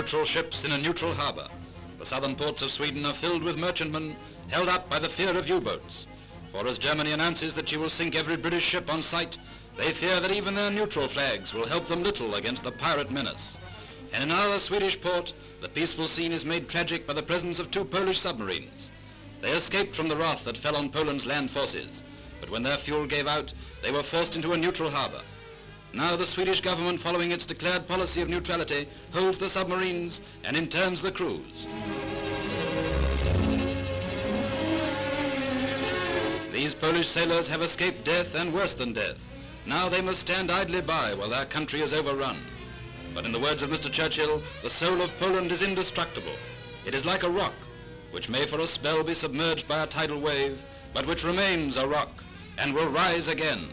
Neutral ships in a neutral harbor. The southern ports of Sweden are filled with merchantmen held up by the fear of U-boats. For as Germany announces that she will sink every British ship on sight, they fear that even their neutral flags will help them little against the pirate menace. And in another Swedish port, the peaceful scene is made tragic by the presence of two Polish submarines. They escaped from the wrath that fell on Poland's land forces, but when their fuel gave out, they were forced into a neutral harbor. Now the Swedish government, following its declared policy of neutrality, holds the submarines and interns the crews. These Polish sailors have escaped death and worse than death. Now they must stand idly by while their country is overrun. But in the words of Mr. Churchill, the soul of Poland is indestructible. It is like a rock, which may for a spell be submerged by a tidal wave, but which remains a rock and will rise again.